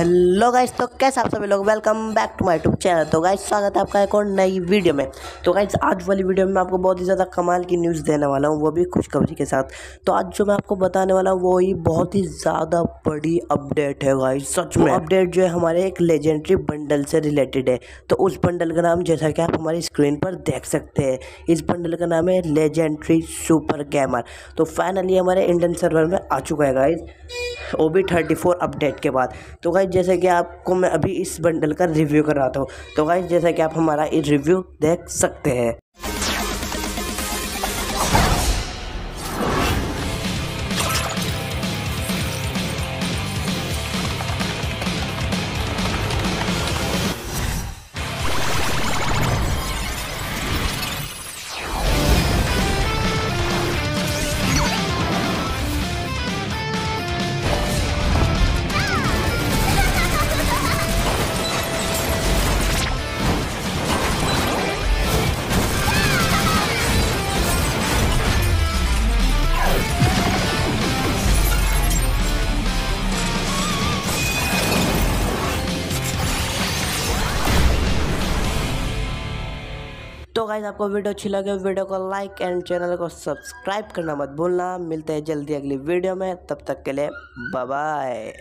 Hello guys तो कैसे आप सभी लोग? Welcome back to my YouTube channel तो गाइस स्वागत है आपका एक और नई वीडियो में। तो गाइस आज वाली वीडियो में मैं आपको बहुत ही ज़्यादा कमाल की न्यूज़ देने वाला हूँ वो भी खुशखबरी के साथ। तो आज जो मैं आपको बताने वाला हूँ वो ही बहुत ही ज़्यादा बड़ी अपडेट है गाइस। सच में? अपडेट जो है हमारे एक लेजेंडरी बंडल से रिलेटेड है। तो उस बंडल का नाम जैसा कि आप हमारी स्क्रीन पर देख सकते हैं। इस बंडल का नाम है लेजेंडरी सुपर गैमर तो फाइनली हमारे इंडियन सर्वर में आ चुका है guys O B thirty four update के बाद। तो गाइज़ जैसे कि आपको मैं अभी इस बंडल का रिव्यू कर रहा था तो गाइज़ जैसे कि आप हमारा रिव्यू देख सकते हैं। तो गाइज़ आपको वीडियो अच्छी लगे वीडियो को लाइक एंड चैनल को सब्सक्राइब करना मत भूलना। मिलते हैं जल्दी अगली वीडियो में, तब तक के लिए बाय